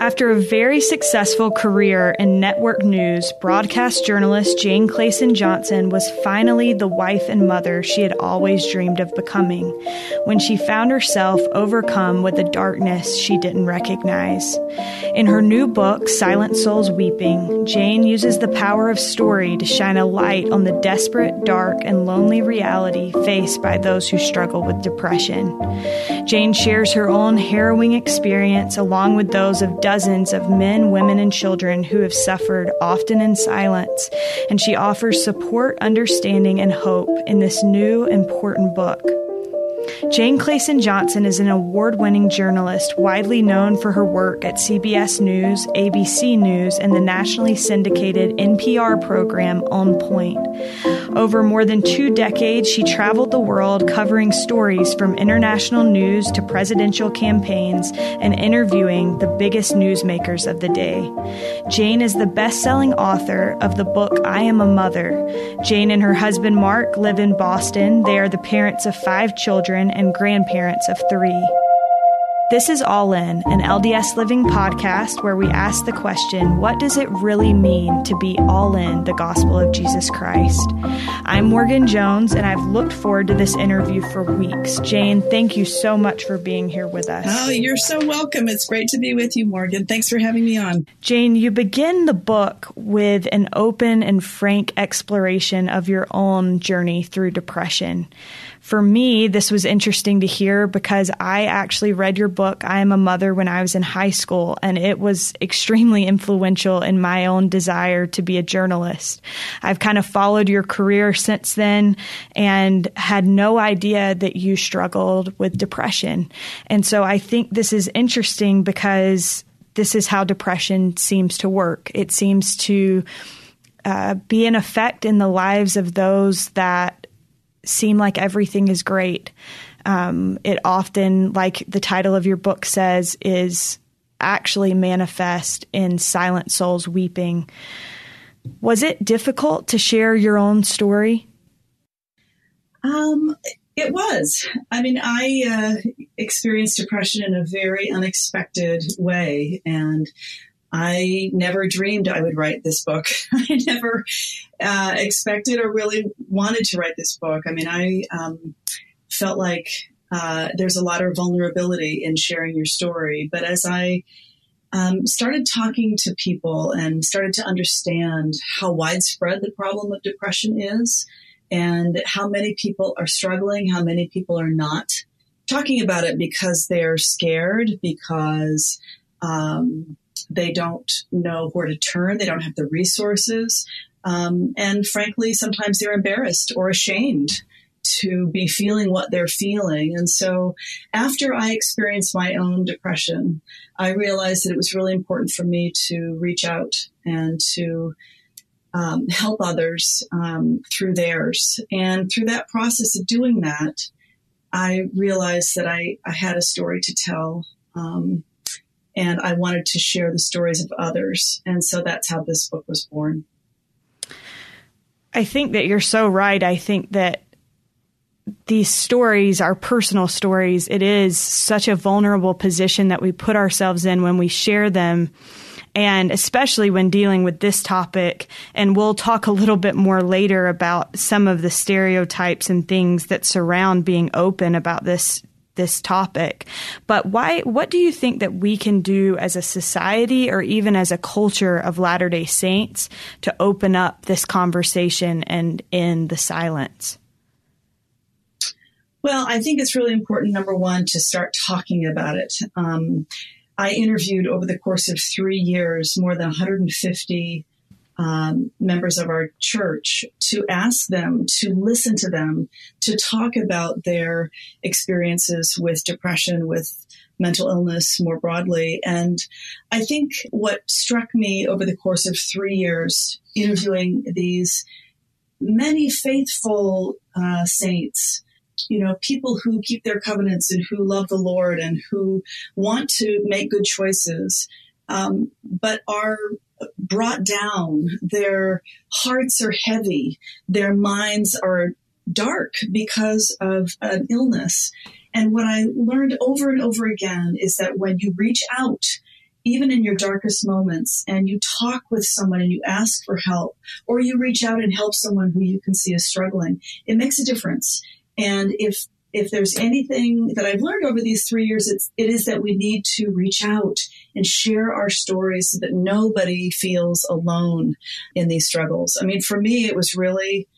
After a very successful career in network news, broadcast journalist Jane Clayson Johnson was finally the wife and mother she had always dreamed of becoming when she found herself overcome with a darkness she didn't recognize. In her new book, Silent Souls Weeping, Jane uses the power of story to shine a light on the desperate, dark, and lonely reality faced by those who struggle with depression. Jane shares her own harrowing experience along with those of dozens of men, women, and children who have suffered, often in silence, and she offers support, understanding, and hope in this new, important book. Jane Clayson Johnson is an award winning journalist widely known for her work at CBS News, ABC News, and the nationally syndicated NPR program On Point. Over more than two decades, she traveled the world covering stories from international news to presidential campaigns and interviewing the biggest newsmakers of the day. Jane is the best selling author of the book I Am a Mother. Jane and her husband Mark live in Boston. They are the parents of five children and grandparents of three. This is All In, an LDS Living podcast where we ask the question what does it really mean to be all in the gospel of Jesus Christ? I'm Morgan Jones, and I've looked forward to this interview for weeks. Jane, thank you so much for being here with us. Oh, you're so welcome. It's great to be with you, Morgan. Thanks for having me on. Jane, you begin the book with an open and frank exploration of your own journey through depression for me, this was interesting to hear because I actually read your book, I Am a Mother, when I was in high school, and it was extremely influential in my own desire to be a journalist. I've kind of followed your career since then and had no idea that you struggled with depression. And so I think this is interesting because this is how depression seems to work. It seems to uh, be an effect in the lives of those that seem like everything is great. Um, it often, like the title of your book says, is actually manifest in silent souls weeping. Was it difficult to share your own story? Um, it was. I mean, I uh, experienced depression in a very unexpected way, and I never dreamed I would write this book. I never uh, expected or really wanted to write this book. I mean, I um, felt like uh, there's a lot of vulnerability in sharing your story. But as I um, started talking to people and started to understand how widespread the problem of depression is and how many people are struggling, how many people are not talking about it because they're scared, because um, they don't know where to turn. They don't have the resources. Um, and frankly, sometimes they're embarrassed or ashamed to be feeling what they're feeling. And so after I experienced my own depression, I realized that it was really important for me to reach out and to um, help others um, through theirs. And through that process of doing that, I realized that I, I had a story to tell. Um, and I wanted to share the stories of others. And so that's how this book was born. I think that you're so right. I think that these stories are personal stories. It is such a vulnerable position that we put ourselves in when we share them. And especially when dealing with this topic, and we'll talk a little bit more later about some of the stereotypes and things that surround being open about this this topic. But why what do you think that we can do as a society or even as a culture of Latter-day Saints to open up this conversation and end the silence? Well, I think it's really important, number one, to start talking about it. Um, I interviewed over the course of three years more than 150 um, members of our church to ask them to listen to them, to talk about their experiences with depression, with mental illness more broadly. And I think what struck me over the course of three years interviewing these many faithful uh, saints you know, people who keep their covenants and who love the Lord and who want to make good choices, um, but are brought down. Their hearts are heavy. Their minds are dark because of an illness. And what I learned over and over again is that when you reach out even in your darkest moments and you talk with someone and you ask for help or you reach out and help someone who you can see is struggling, it makes a difference. And if if there's anything that I've learned over these three years, it's, it is that we need to reach out and share our stories so that nobody feels alone in these struggles. I mean, for me, it was really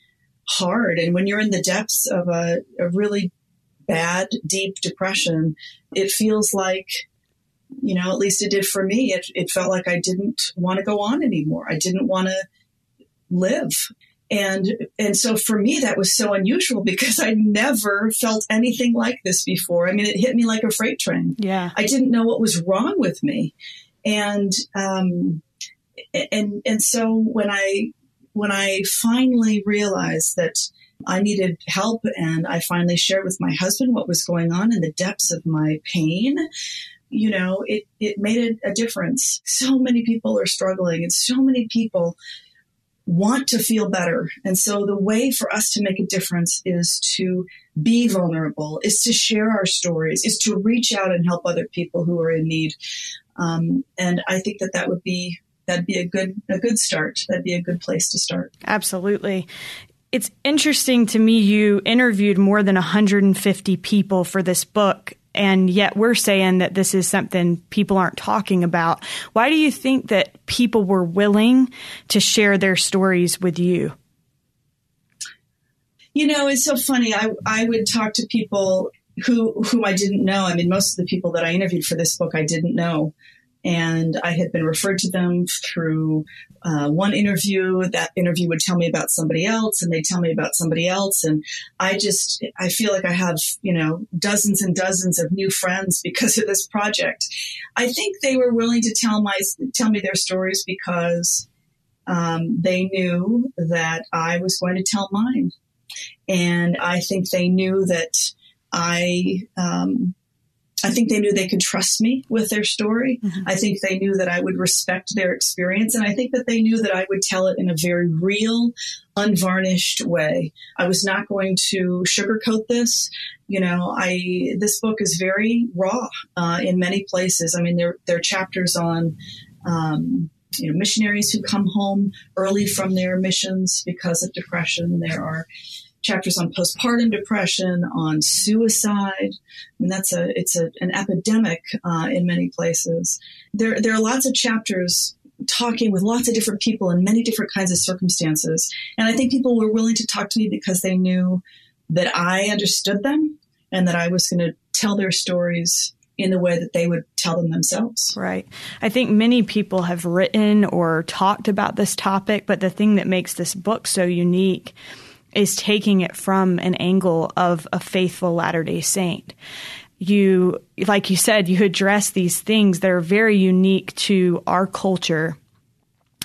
hard. And when you're in the depths of a, a really bad, deep depression, it feels like, you know, at least it did for me. It, it felt like I didn't want to go on anymore. I didn't want to live. And, and so for me, that was so unusual because I never felt anything like this before. I mean, it hit me like a freight train. Yeah. I didn't know what was wrong with me. And, um, and, and so when I, when I finally realized that I needed help and I finally shared with my husband what was going on in the depths of my pain, you know, it, it made a, a difference. So many people are struggling and so many people want to feel better. And so the way for us to make a difference is to be vulnerable, is to share our stories, is to reach out and help other people who are in need. Um, and I think that that would be that'd be a good a good start. That'd be a good place to start. Absolutely. It's interesting to me you interviewed more than 150 people for this book and yet we're saying that this is something people aren't talking about. Why do you think that people were willing to share their stories with you? You know, it's so funny. I I would talk to people who who I didn't know. I mean, most of the people that I interviewed for this book I didn't know and I had been referred to them through uh, one interview. That interview would tell me about somebody else, and they'd tell me about somebody else, and I just I feel like I have you know dozens and dozens of new friends because of this project. I think they were willing to tell my tell me their stories because um, they knew that I was going to tell mine, and I think they knew that I. Um, I think they knew they could trust me with their story. Mm-hmm. I think they knew that I would respect their experience. And I think that they knew that I would tell it in a very real, unvarnished way. I was not going to sugarcoat this. You know, I, this book is very raw, uh, in many places. I mean, there, there are chapters on, um, you know, missionaries who come home early from their missions because of depression. There are chapters on postpartum depression, on suicide. I mean, that's a it's a, an epidemic uh, in many places. There there are lots of chapters talking with lots of different people in many different kinds of circumstances, and I think people were willing to talk to me because they knew that I understood them and that I was going to tell their stories in the way that they would tell them themselves. Right. I think many people have written or talked about this topic, but the thing that makes this book so unique is taking it from an angle of a faithful Latter day Saint. You, like you said, you address these things that are very unique to our culture.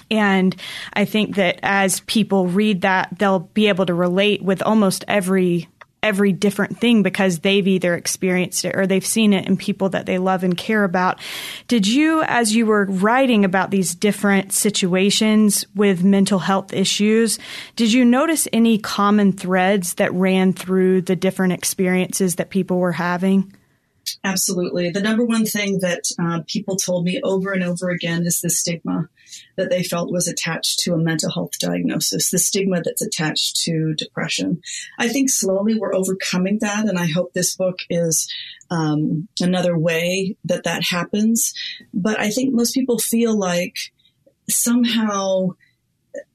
And I think that as people read that, they'll be able to relate with almost every every different thing because they've either experienced it or they've seen it in people that they love and care about. Did you, as you were writing about these different situations with mental health issues, did you notice any common threads that ran through the different experiences that people were having? Absolutely. The number one thing that uh, people told me over and over again is the stigma that they felt was attached to a mental health diagnosis, the stigma that's attached to depression. I think slowly we're overcoming that, and I hope this book is um, another way that that happens. But I think most people feel like somehow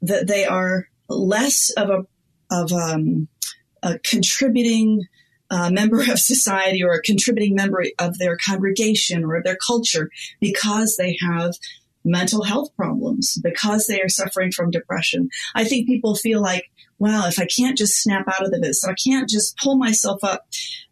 that they are less of a of um, a contributing uh, member of society or a contributing member of their congregation or their culture because they have mental health problems, because they are suffering from depression. I think people feel like, wow, if I can't just snap out of the this, I can't just pull myself up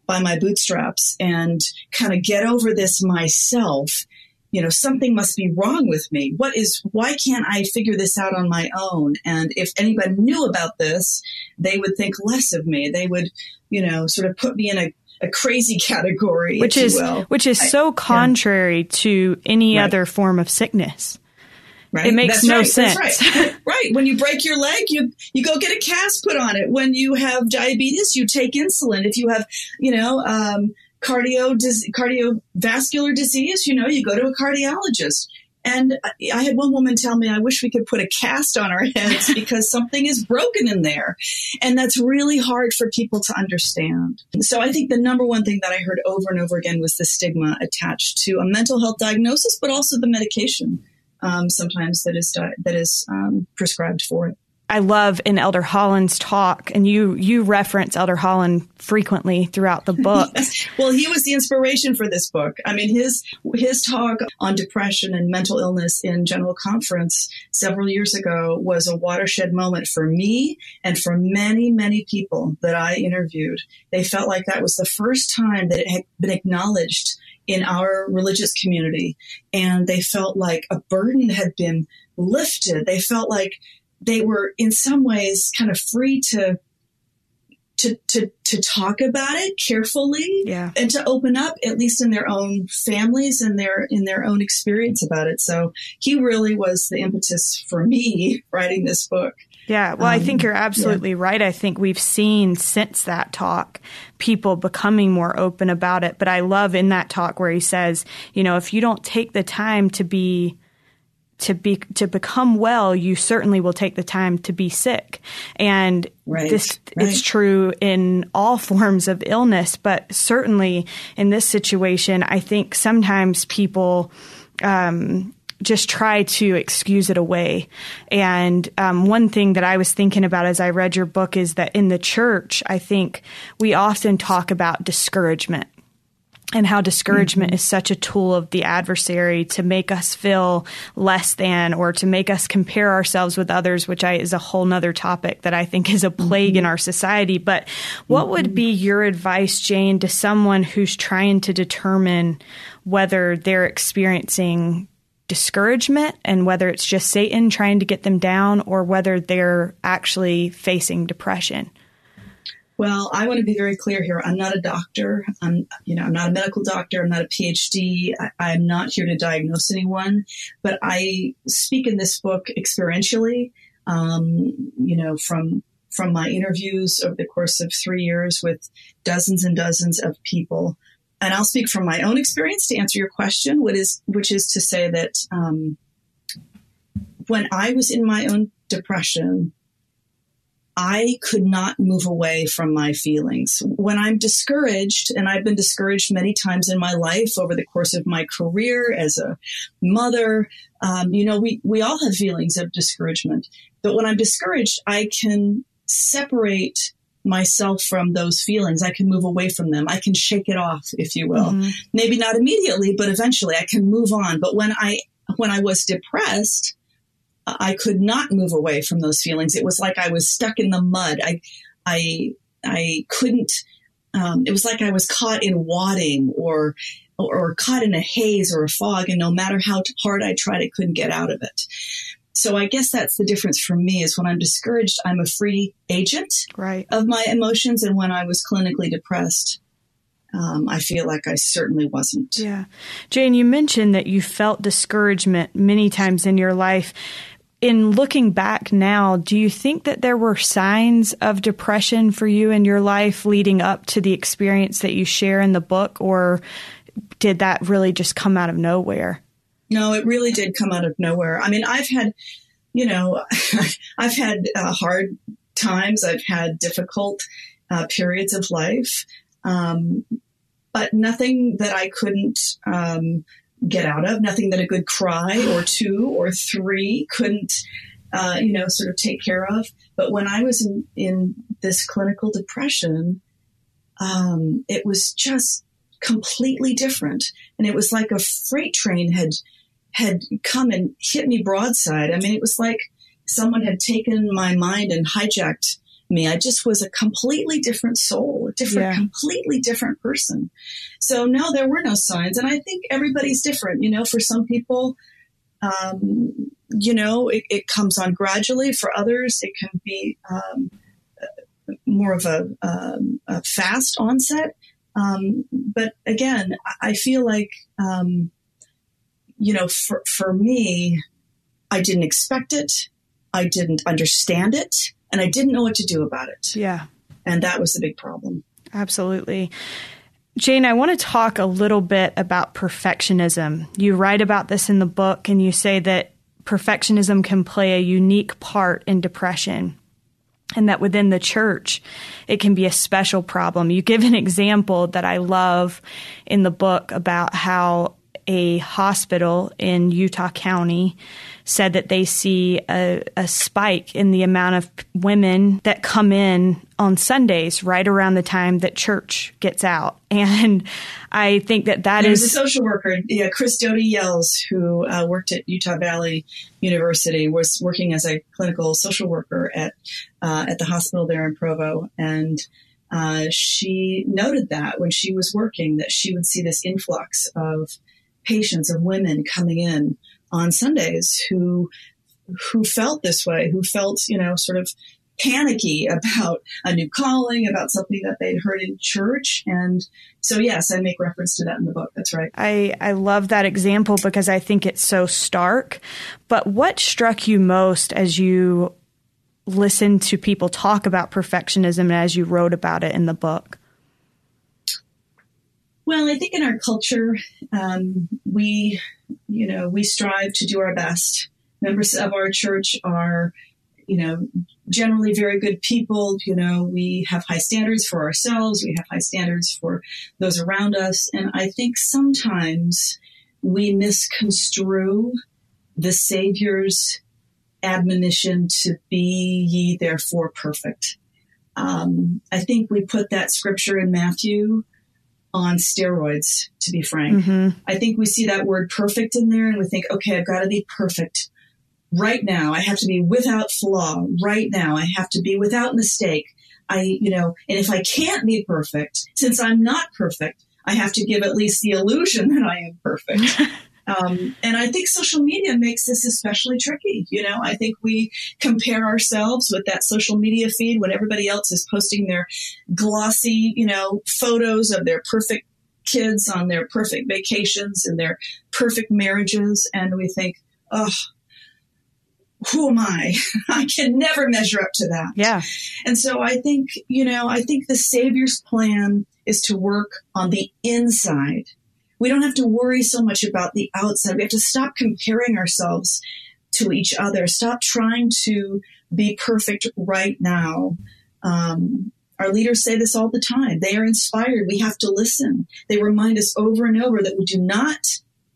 by my bootstraps and kind of get over this myself, you know, something must be wrong with me. What is, why can't I figure this out on my own? And if anybody knew about this, they would think less of me. They would, you know, sort of put me in a, a crazy category, which is, which is so contrary yeah. to any right. other form of sickness. Right. It makes That's no right. sense. right. right. When you break your leg, you you go get a cast put on it. When you have diabetes, you take insulin. If you have, you know, um, cardio cardiovascular disease, you know, you go to a cardiologist. And I had one woman tell me, I wish we could put a cast on our heads because something is broken in there. And that's really hard for people to understand. So I think the number one thing that I heard over and over again was the stigma attached to a mental health diagnosis, but also the medication um, sometimes that is, di- that is um, prescribed for it. I love in Elder Holland's talk, and you you reference Elder Holland frequently throughout the book. Well, he was the inspiration for this book. I mean, his his talk on depression and mental illness in General Conference several years ago was a watershed moment for me and for many many people that I interviewed. They felt like that was the first time that it had been acknowledged in our religious community, and they felt like a burden had been lifted. They felt like they were in some ways kind of free to to to to talk about it carefully yeah. and to open up at least in their own families and their in their own experience about it. So he really was the impetus for me writing this book. Yeah. Well um, i think you're absolutely yeah. right. I think we've seen since that talk people becoming more open about it. But i love in that talk where he says you know if you don't take the time to be to be to become well, you certainly will take the time to be sick. And right, this right. it's true in all forms of illness, but certainly in this situation, I think sometimes people um, just try to excuse it away. And um, one thing that I was thinking about as I read your book is that in the church, I think we often talk about discouragement and how discouragement mm-hmm. is such a tool of the adversary to make us feel less than or to make us compare ourselves with others, which I, is a whole nother topic that I think is a plague mm-hmm. in our society. But what mm-hmm. would be your advice, Jane, to someone who's trying to determine whether they're experiencing discouragement and whether it's just Satan trying to get them down or whether they're actually facing depression? Well, I want to be very clear here. I'm not a doctor. I'm, you know, I'm not a medical doctor. I'm not a PhD. I, am not here to diagnose anyone, but I speak in this book experientially. Um, you know, from from my interviews over the course of three years with dozens and dozens of people, and I'll speak from my own experience to answer your question, which is which is to say that um, when I was in my own depression, I could not move away from my feelings. When I'm discouraged, and I've been discouraged many times in my life over the course of my career as a mother, um, you know, we, we all have feelings of discouragement. But when I'm discouraged, I can separate myself from those feelings. I can move away from them. I can shake it off, if you will. Mm-hmm. Maybe not immediately, but eventually I can move on. But when I, when I was depressed, I could not move away from those feelings. It was like I was stuck in the mud. I, I, I couldn't. Um, it was like I was caught in wadding or, or, or caught in a haze or a fog, and no matter how hard I tried, I couldn't get out of it. So I guess that's the difference for me is when I'm discouraged, I'm a free agent right. of my emotions, and when I was clinically depressed, um, I feel like I certainly wasn't. Yeah. Jane, you mentioned that you felt discouragement many times in your life in looking back now, do you think that there were signs of depression for you in your life leading up to the experience that you share in the book, or did that really just come out of nowhere? No, it really did come out of nowhere. I mean, I've had, you know, I've had uh, hard times, I've had difficult uh, periods of life, um, but nothing that I couldn't. Um, get out of, nothing that a good cry or two or three couldn't, uh, you know, sort of take care of. But when I was in, in this clinical depression, um, it was just completely different. And it was like a freight train had, had come and hit me broadside. I mean, it was like someone had taken my mind and hijacked me. I just was a completely different soul, a different, yeah. completely different person. So no, there were no signs. And I think everybody's different. You know, for some people, um, you know, it, it, comes on gradually. For others, it can be um, more of a, um, a fast onset. Um, but again, I feel like, um, you know, for, for me, I didn't expect it. I didn't understand it and I didn't know what to do about it. Yeah. And that was the big problem. Absolutely. Jane, I want to talk a little bit about perfectionism. You write about this in the book, and you say that perfectionism can play a unique part in depression and that within the church, it can be a special problem. You give an example that I love in the book about how a hospital in Utah County said that they see a, a, spike in the amount of women that come in on Sundays right around the time that church gets out. And I think that that There's is a social worker, yeah, Chris Doty Yells, who uh, worked at Utah Valley University, was working as a clinical social worker at uh, at the hospital there in Provo, and uh, she noted that when she was working, that she would see this influx of patients of women coming in on Sundays who who felt this way, who felt you know sort of panicky about a new calling, about something that they'd heard in church. And so, yes, I make reference to that in the book. That's right. I, I love that example because I think it's so stark. But what struck you most as you listened to people talk about perfectionism and as you wrote about it in the book? Well, I think in our culture, um, we, you know, we strive to do our best. Members of our church are, you know, generally very good people. You know, we have high standards for ourselves. We have high standards for those around us. And I think sometimes we misconstrue the Savior's admonition to be ye therefore perfect. Um, I think we put that scripture in Matthew on steroids, to be frank. Mm-hmm. I think we see that word perfect in there and we think, okay, I've got to be perfect right now. I have to be without flaw right now. I have to be without mistake. I, you know, and if I can't be perfect, since I'm not perfect, I have to give at least the illusion that I am perfect. Um, and I think social media makes this especially tricky. You know, I think we compare ourselves with that social media feed when everybody else is posting their glossy, you know, photos of their perfect kids on their perfect vacations and their perfect marriages. And we think, oh, who am I? I can never measure up to that. Yeah. And so I think, you know, I think the Savior's plan is to work on the inside we don't have to worry so much about the outside. We have to stop comparing ourselves to each other, stop trying to be perfect right now. Um, our leaders say this all the time. They are inspired. We have to listen. They remind us over and over that we do not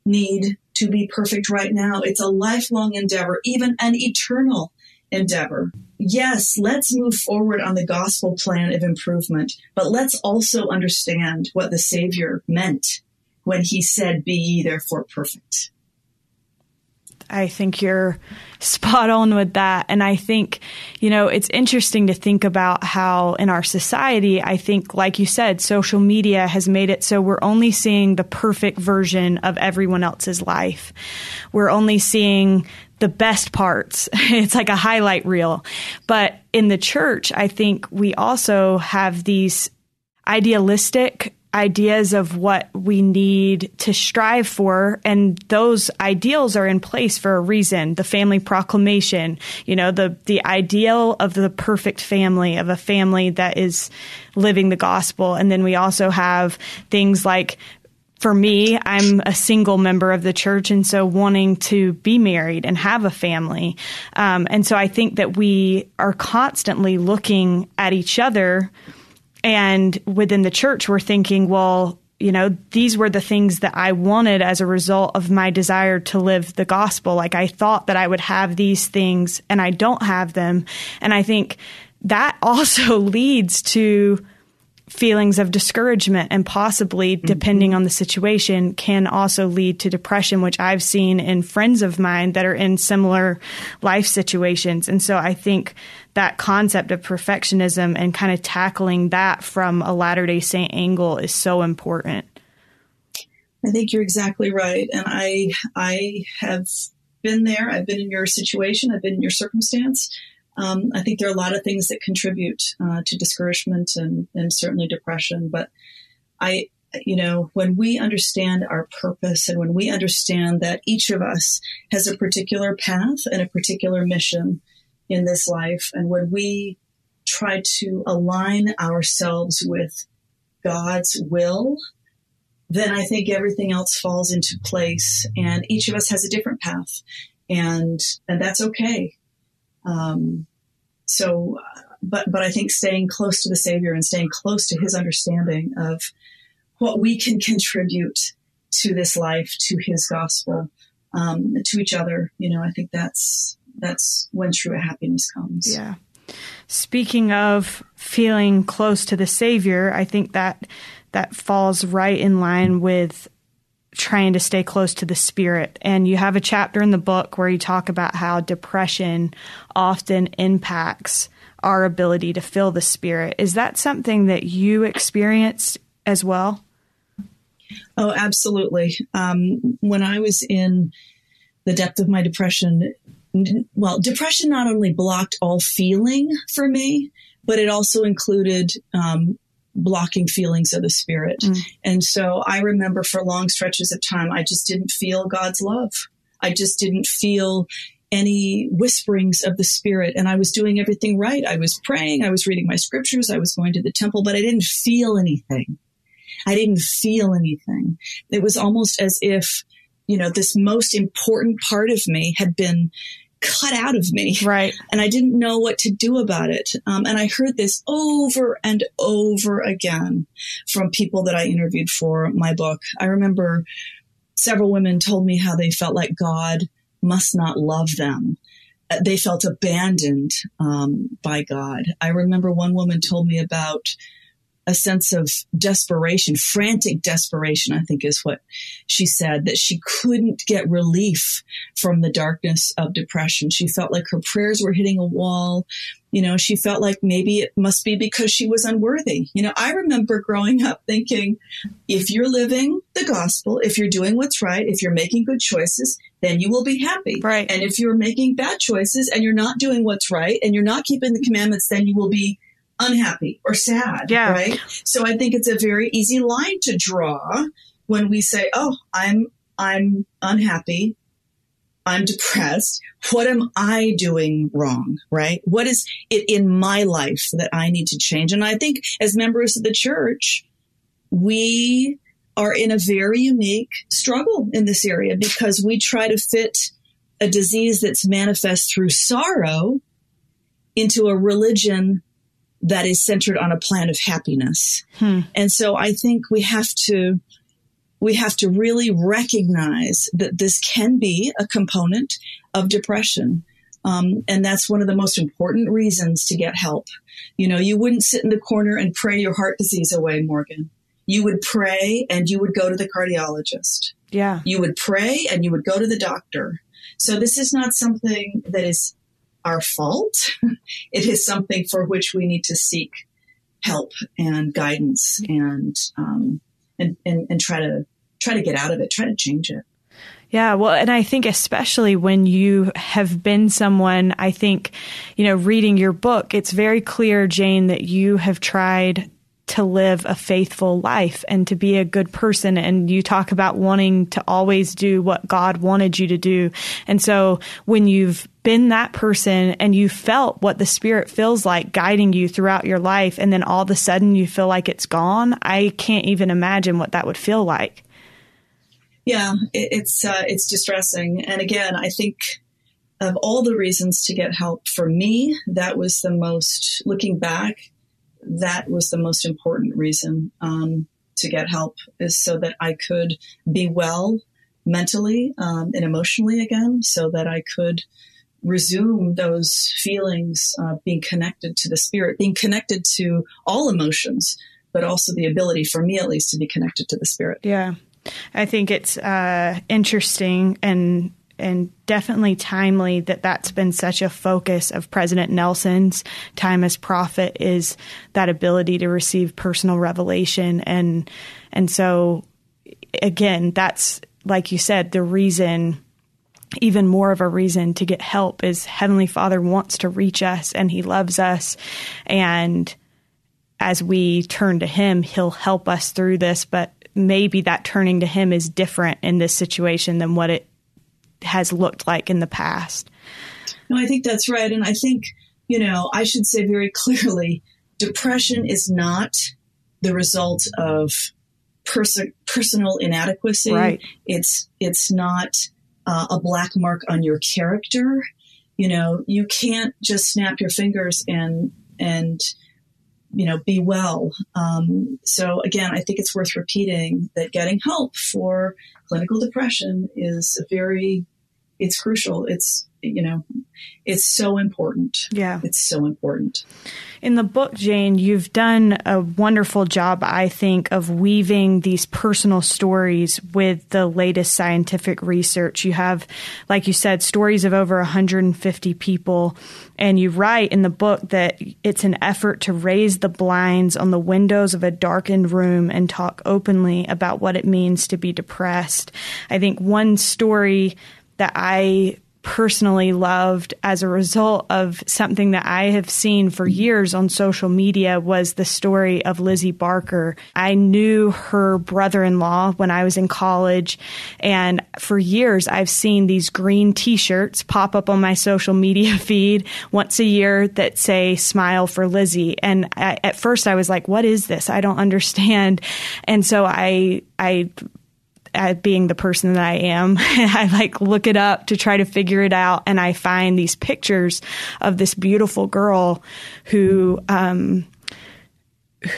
need to be perfect right now. It's a lifelong endeavor, even an eternal endeavor. Yes, let's move forward on the gospel plan of improvement, but let's also understand what the Savior meant when he said, Be ye therefore perfect. I think you're spot on with that. And I think, you know, it's interesting to think about how in our society, I think, like you said, social media has made it so we're only seeing the perfect version of everyone else's life. We're only seeing the best parts. It's like a highlight reel. But in the church, I think we also have these idealistic ideas of what we need to strive for and those ideals are in place for a reason the family proclamation you know the the ideal of the perfect family of a family that is living the gospel and then we also have things like for me, I'm a single member of the church, and so wanting to be married and have a family. Um, and so I think that we are constantly looking at each other and within the church, we're thinking, well, you know, these were the things that I wanted as a result of my desire to live the gospel. Like I thought that I would have these things and I don't have them. And I think that also leads to feelings of discouragement and possibly mm-hmm. depending on the situation can also lead to depression which I've seen in friends of mine that are in similar life situations. And so I think that concept of perfectionism and kind of tackling that from a Latter-day Saint angle is so important. I think you're exactly right. And I I have been there. I've been in your situation. I've been in your circumstance um, I think there are a lot of things that contribute uh, to discouragement and, and certainly depression. But I, you know, when we understand our purpose and when we understand that each of us has a particular path and a particular mission in this life, and when we try to align ourselves with God's will, then I think everything else falls into place. And each of us has a different path, and and that's okay. Um, so, but but I think staying close to the Savior and staying close to His understanding of what we can contribute to this life, to His gospel, um, to each other. You know, I think that's that's when true happiness comes. Yeah. Speaking of feeling close to the Savior, I think that that falls right in line with trying to stay close to the spirit. And you have a chapter in the book where you talk about how depression often impacts our ability to feel the spirit. Is that something that you experienced as well? Oh, absolutely. Um, when I was in the depth of my depression, well, depression not only blocked all feeling for me, but it also included um, blocking feelings of the spirit. Mm. And so I remember for long stretches of time, I just didn't feel God's love. I just didn't feel any whisperings of the spirit. And I was doing everything right. I was praying. I was reading my scriptures. I was going to the temple, but I didn't feel anything. I didn't feel anything. It was almost as if, you know, this most important part of me had been cut out of me. Right. And I didn't know what to do about it. Um, and I heard this over and over again from people that I interviewed for my book. I remember several women told me how they felt like God must not love them. Uh, they felt abandoned um, by God. I remember one woman told me about a sense of desperation, frantic desperation, I think is what she said, that she couldn't get relief from the darkness of depression. She felt like her prayers were hitting a wall. You know, she felt like maybe it must be because she was unworthy. You know, I remember growing up thinking, if you're living the gospel, if you're doing what's right, if you're making good choices, then you will be happy. Right. And if you're making bad choices and you're not doing what's right and you're not keeping the commandments, then you will be unhappy or sad. Yeah. Right. So I think it's a very easy line to draw when we say, Oh, I'm, I'm unhappy. I'm depressed. What am I doing wrong? Right? What is it in my life that I need to change? And I think as members of the church, we are in a very unique struggle in this area because we try to fit a disease that's manifest through sorrow into a religion that is centered on a plan of happiness. Hmm. And so I think we have to we have to really recognize that this can be a component of depression. Um, and that's one of the most important reasons to get help. You know, you wouldn't sit in the corner and pray your heart disease away, Morgan. You would pray and you would go to the cardiologist. Yeah. You would pray and you would go to the doctor. So this is not something that is our fault. it is something for which we need to seek help and guidance and, um, and, and, and try to, try to get out of it, try to change it. Yeah, well, and I think especially when you have been someone, I think, you know, reading your book, it's very clear, Jane, that you have tried to live a faithful life and to be a good person. And you talk about wanting to always do what God wanted you to do. And so when you've been that person and you felt what the spirit feels like guiding you throughout your life, and then all of a sudden you feel like it's gone, I can't even imagine what that would feel like. Yeah, it's uh, it's distressing. And again, I think of all the reasons to get help for me, that was the most looking back that was the most important reason um, to get help is so that I could be well mentally um, and emotionally again, so that I could resume those feelings, uh, being connected to the spirit, being connected to all emotions, but also the ability for me at least to be connected to the spirit. Yeah. I think it's uh, interesting and and definitely timely that that's been such a focus of President Nelson's time as prophet is that ability to receive personal revelation. And and so again that's like you said the reason even more of a reason to get help is heavenly father wants to reach us and he loves us. And as we turn to him he'll help us through this but maybe that turning to him is different in this situation than what it has looked like in the past. No, I think that's right. And I think, you know, I should say very clearly depression is not the result of pers- personal inadequacy. Right. It's it's not uh, a black mark on your character. You know, you can't just snap your fingers and and you know be well. Um, so again, I think it's worth repeating that getting help for clinical depression is a very it's crucial. It's you know, it's so important. Yeah. It's so important. In the book, Jane, you've done a wonderful job, I think, of weaving these personal stories with the latest scientific research. You have, like you said, stories of over 150 people. And you write in the book that it's an effort to raise the blinds on the windows of a darkened room and talk openly about what it means to be depressed. I think one story that I personally loved as a result of something that I have seen for years on social media was the story of Lizzie Barker. I knew her brother in law when I was in college, and for years I've seen these green t shirts pop up on my social media feed once a year that say Smile for Lizzie. And I, at first I was like, What is this? I don't understand. And so I, I, being the person that I am, I like look it up to try to figure it out, and I find these pictures of this beautiful girl who. Um,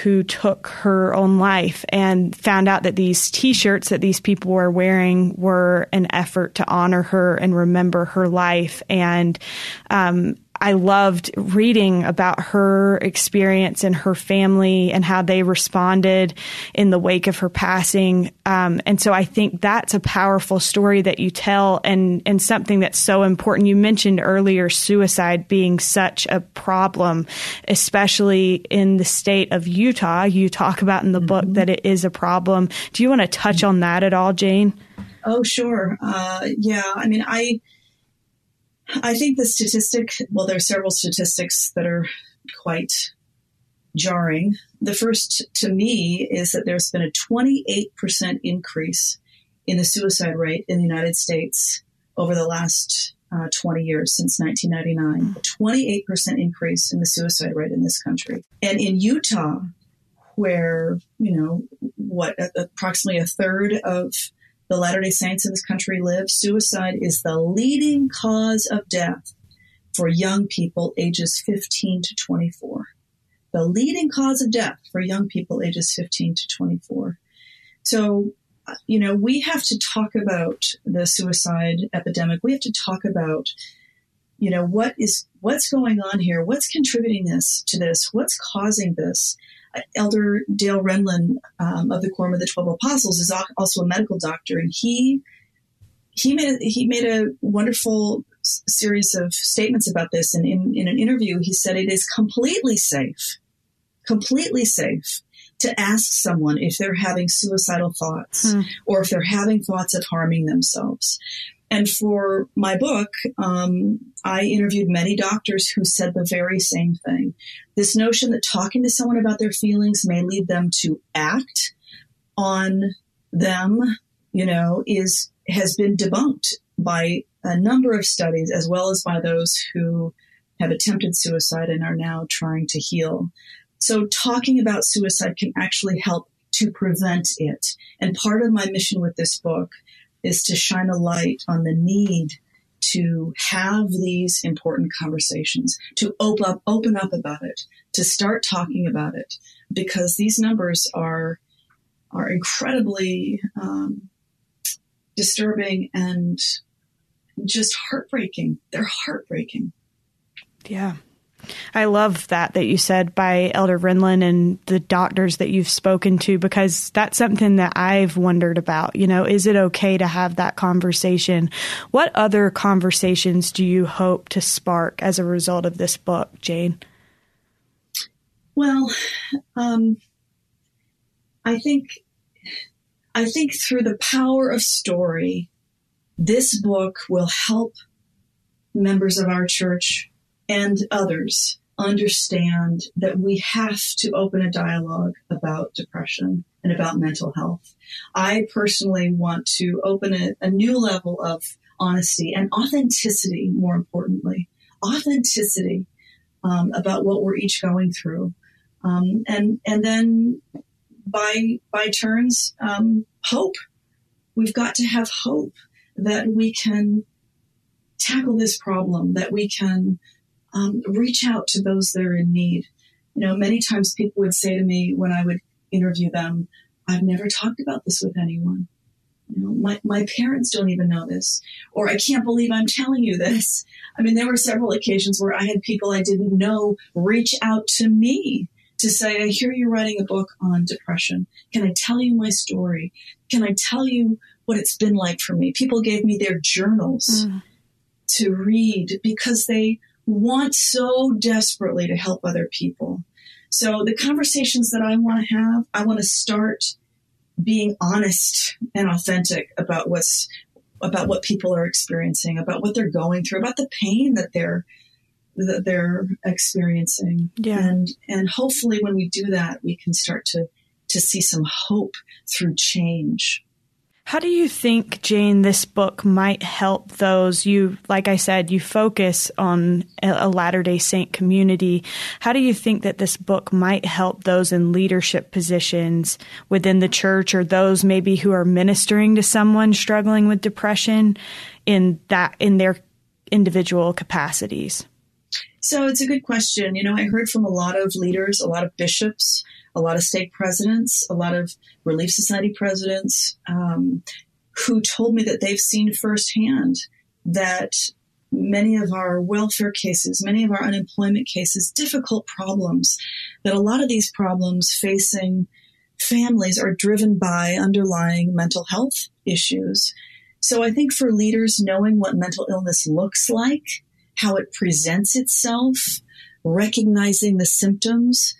who took her own life and found out that these t-shirts that these people were wearing were an effort to honor her and remember her life and um, I loved reading about her experience and her family and how they responded in the wake of her passing. Um, and so I think that's a powerful story that you tell and, and something that's so important. You mentioned earlier suicide being such a problem, especially in the state of Utah. You talk about in the mm-hmm. book that it is a problem. Do you want to touch on that at all, Jane? Oh, sure. Uh, yeah. I mean, I, I think the statistic, well, there are several statistics that are quite jarring. The first to me is that there's been a 28% increase in the suicide rate in the United States over the last uh, 20 years since 1999. A 28% increase in the suicide rate in this country. And in Utah, where, you know, what, approximately a third of the Latter day Saints in this country live, suicide is the leading cause of death for young people ages 15 to 24. The leading cause of death for young people ages 15 to 24. So, uh, you know, we have to talk about the suicide epidemic. We have to talk about, you know, what is, what's going on here? What's contributing this to this? What's causing this? Elder Dale Renlund um, of the Quorum of the Twelve Apostles is also a medical doctor, and he he made a, he made a wonderful series of statements about this. And in, in an interview, he said it is completely safe, completely safe to ask someone if they're having suicidal thoughts hmm. or if they're having thoughts of harming themselves. And for my book, um, I interviewed many doctors who said the very same thing. This notion that talking to someone about their feelings may lead them to act on them, you know, is has been debunked by a number of studies, as well as by those who have attempted suicide and are now trying to heal. So talking about suicide can actually help to prevent it. And part of my mission with this book is to shine a light on the need to have these important conversations, to open up, open up about it, to start talking about it, because these numbers are are incredibly um, disturbing and just heartbreaking. They're heartbreaking. Yeah. I love that that you said by Elder Renlund and the doctors that you've spoken to because that's something that I've wondered about. You know, is it okay to have that conversation? What other conversations do you hope to spark as a result of this book, Jane? Well, um, I think I think through the power of story, this book will help members of our church and others understand that we have to open a dialogue about depression and about mental health. I personally want to open a, a new level of honesty and authenticity, more importantly, authenticity um, about what we're each going through. Um, and and then by by turns um, hope. We've got to have hope that we can tackle this problem, that we can um, reach out to those that are in need. You know, many times people would say to me when I would interview them, I've never talked about this with anyone. You know, my, my parents don't even know this, or I can't believe I'm telling you this. I mean, there were several occasions where I had people I didn't know reach out to me to say, I hear you're writing a book on depression. Can I tell you my story? Can I tell you what it's been like for me? People gave me their journals mm. to read because they want so desperately to help other people. So the conversations that I want to have, I want to start being honest and authentic about what's about what people are experiencing, about what they're going through, about the pain that they're that they're experiencing. Yeah. And and hopefully when we do that, we can start to to see some hope through change. How do you think, Jane, this book might help those you, like I said, you focus on a Latter day Saint community. How do you think that this book might help those in leadership positions within the church or those maybe who are ministering to someone struggling with depression in that, in their individual capacities? So it's a good question. You know, I heard from a lot of leaders, a lot of bishops, a lot of stake presidents, a lot of Relief Society presidents um, who told me that they've seen firsthand that many of our welfare cases, many of our unemployment cases, difficult problems, that a lot of these problems facing families are driven by underlying mental health issues. So I think for leaders, knowing what mental illness looks like, how it presents itself, recognizing the symptoms,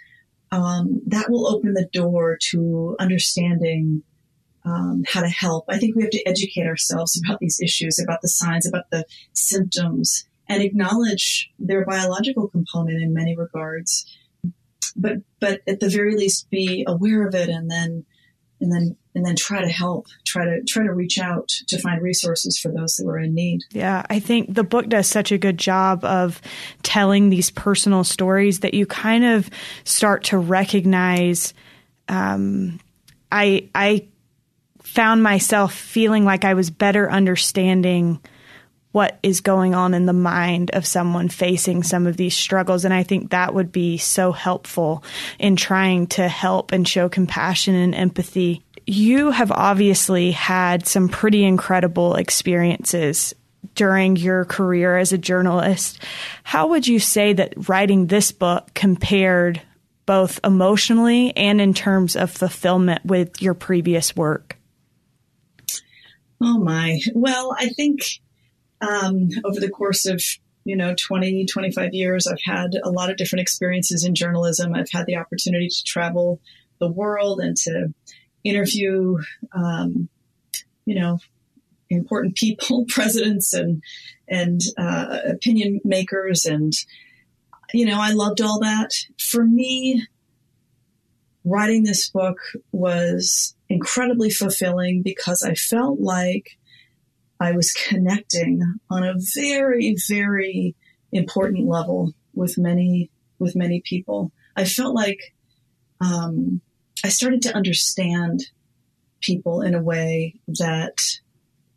um, that will open the door to understanding um, how to help. I think we have to educate ourselves about these issues, about the signs, about the symptoms, and acknowledge their biological component in many regards. But but at the very least, be aware of it, and then and then and then try to help try to try to reach out to find resources for those who are in need yeah i think the book does such a good job of telling these personal stories that you kind of start to recognize um, i i found myself feeling like i was better understanding what is going on in the mind of someone facing some of these struggles. And I think that would be so helpful in trying to help and show compassion and empathy. You have obviously had some pretty incredible experiences during your career as a journalist. How would you say that writing this book compared both emotionally and in terms of fulfillment with your previous work? Oh my. Well, I think um, over the course of you know 20 25 years i've had a lot of different experiences in journalism i've had the opportunity to travel the world and to interview um, you know important people presidents and and uh, opinion makers and you know i loved all that for me writing this book was incredibly fulfilling because i felt like I was connecting on a very, very important level with many, with many people. I felt like, um, I started to understand people in a way that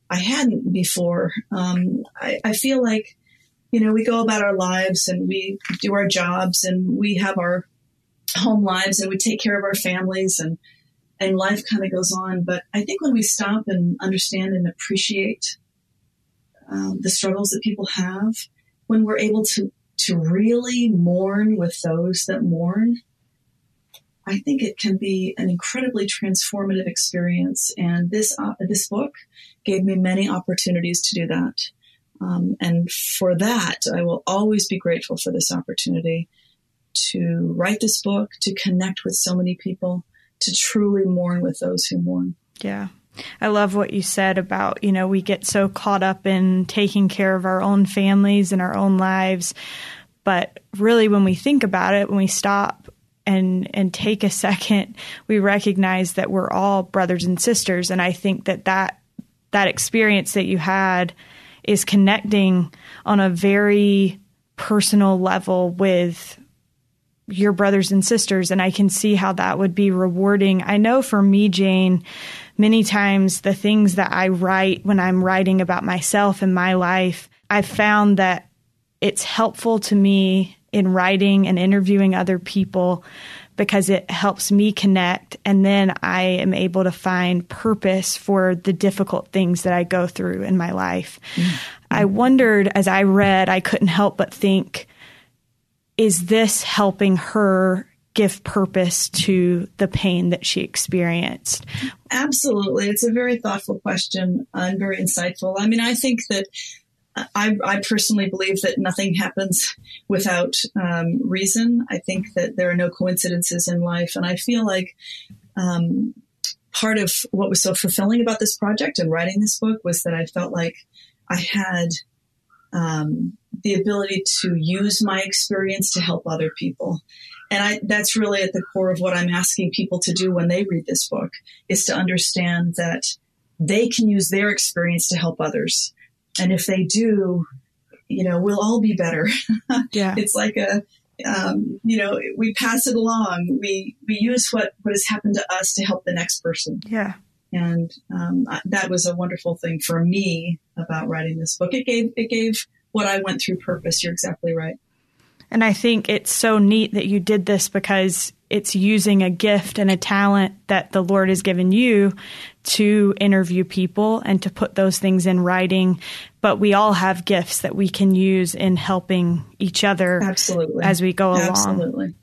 I hadn't before. Um, I, I feel like, you know, we go about our lives and we do our jobs and we have our home lives and we take care of our families and and life kind of goes on. But I think when we stop and understand and appreciate um, the struggles that people have, when we're able to to really mourn with those that mourn, I think it can be an incredibly transformative experience. And this uh, this book gave me many opportunities to do that. Um, and for that, I will always be grateful for this opportunity to write this book, to connect with so many people, to truly mourn with those who mourn. Yeah. I love what you said about, you know, we get so caught up in taking care of our own families and our own lives. But really, when we think about it, when we stop and and take a second, we recognize that we're all brothers and sisters. And I think that that that experience that you had is connecting on a very personal level with your brothers and sisters. And I can see how that would be rewarding. I know for me, Jane, many times the things that I write when I'm writing about myself and my life, I've found that it's helpful to me in writing and interviewing other people because it helps me connect and then I am able to find purpose for the difficult things that I go through in my life. Mm-hmm. I wondered as I read, I couldn't help but think, is this helping her give purpose to the pain that she experienced? Absolutely. It's a very thoughtful question and very insightful. I mean, I think that I, I, personally believe that nothing happens without um, reason. I think that there are no coincidences in life. And I feel like um, part of what was so fulfilling about this project and writing this book was that I felt like I had um, the ability to use my experience to help other people. And I, that's really at the core of what I'm asking people to do when they read this book is to understand that they can use their experience to help others and if they do, you know, we'll all be better. Yeah. it's like a, um, you know, we pass it along. We, we use what, what has happened to us to help the next person. Yeah. And, um, that was a wonderful thing for me about writing this book. It gave, it gave what I went through purpose. You're exactly right. And I think it's so neat that you did this because it's using a gift and a talent that the Lord has given you to interview people and to put those things in writing. But we all have gifts that we can use in helping each other Absolutely. as we go along. Absolutely.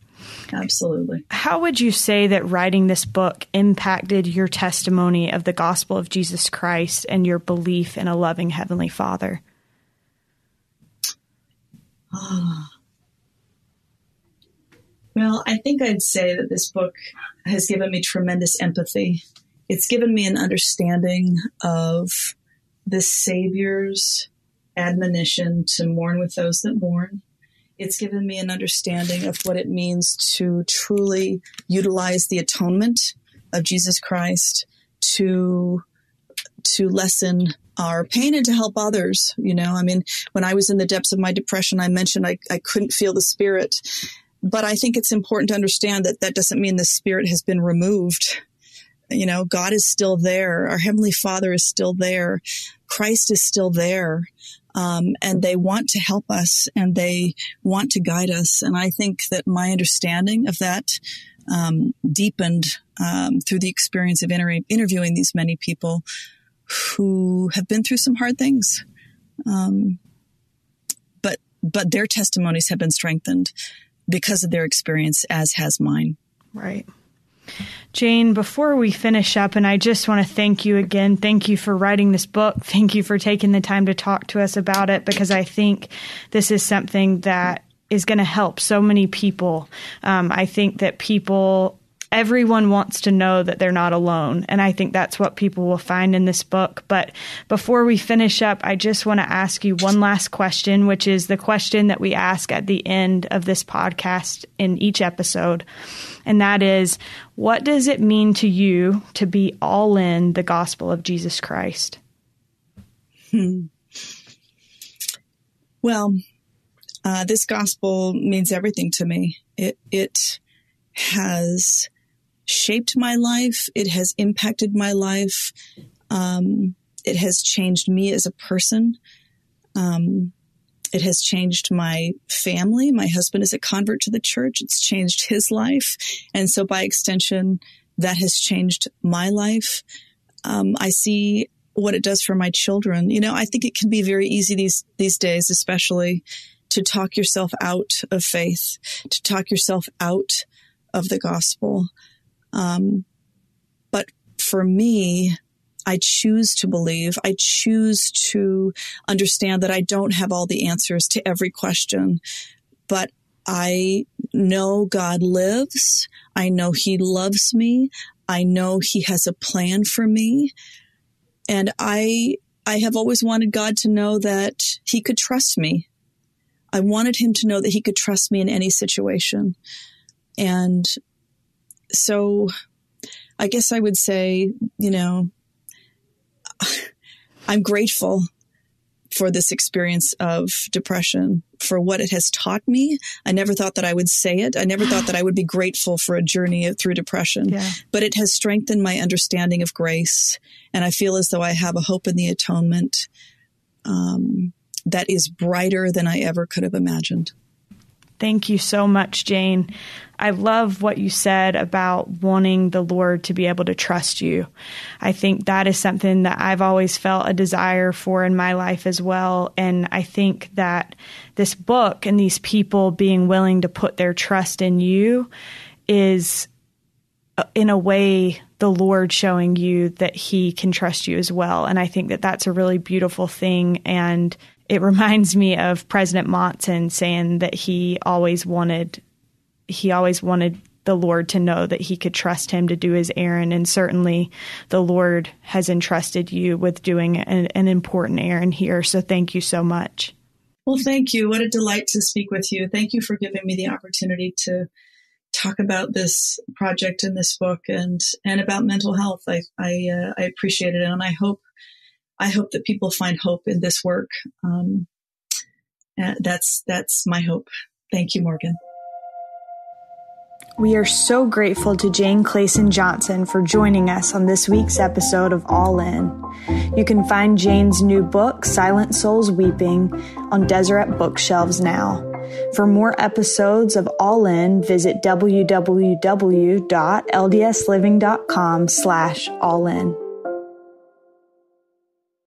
Absolutely. How would you say that writing this book impacted your testimony of the gospel of Jesus Christ and your belief in a loving Heavenly Father? Ah. Well, I think I'd say that this book has given me tremendous empathy. It's given me an understanding of the Savior's admonition to mourn with those that mourn. It's given me an understanding of what it means to truly utilize the atonement of Jesus Christ to to lessen our pain and to help others. You know, I mean, when I was in the depths of my depression, I mentioned I, I couldn't feel the spirit. But I think it's important to understand that that doesn't mean the spirit has been removed. You know, God is still there. Our Heavenly Father is still there. Christ is still there. Um, and they want to help us and they want to guide us. And I think that my understanding of that um, deepened um, through the experience of inter- interviewing these many people who have been through some hard things. Um, but but their testimonies have been strengthened because of their experience, as has mine. Right. Jane, before we finish up, and I just want to thank you again. Thank you for writing this book. Thank you for taking the time to talk to us about it because I think this is something that is going to help so many people. Um, I think that people everyone wants to know that they're not alone. And I think that's what people will find in this book. But before we finish up, I just want to ask you one last question, which is the question that we ask at the end of this podcast in each episode. And that is, what does it mean to you to be all in the gospel of Jesus Christ? Hmm. Well, uh, this gospel means everything to me. It, it has shaped my life. It has impacted my life. Um, it has changed me as a person. Um, it has changed my family. My husband is a convert to the church. It's changed his life. And so by extension, that has changed my life. Um, I see what it does for my children. You know, I think it can be very easy these, these days, especially to talk yourself out of faith, to talk yourself out of the gospel. Um, but for me, I choose to believe. I choose to understand that I don't have all the answers to every question, but I know God lives. I know He loves me. I know He has a plan for me. And I, I have always wanted God to know that He could trust me. I wanted Him to know that He could trust me in any situation. And so I guess I would say, you know, I'm grateful for this experience of depression, for what it has taught me. I never thought that I would say it. I never thought that I would be grateful for a journey through depression, yeah. but it has strengthened my understanding of grace. And I feel as though I have a hope in the atonement um, that is brighter than I ever could have imagined. Thank you so much, Jane. I love what you said about wanting the Lord to be able to trust you. I think that is something that I've always felt a desire for in my life as well. And I think that this book and these people being willing to put their trust in you is, uh, in a way, the Lord showing you that He can trust you as well. And I think that that's a really beautiful thing. And it reminds me of President Monson saying that he always wanted he always wanted the Lord to know that he could trust him to do his errand. And certainly the Lord has entrusted you with doing an, an, important errand here. So thank you so much. Well, thank you. What a delight to speak with you. Thank you for giving me the opportunity to talk about this project and this book and, and about mental health. I, I, uh, I appreciate it. And I hope I hope that people find hope in this work. Um, that's that's my hope. Thank you, Morgan. We are so grateful to Jane Clayson Johnson for joining us on this week's episode of All In. You can find Jane's new book, Silent Souls Weeping, on Deseret bookshelves now. For more episodes of All In, visit www.ldsliving.com slash all in.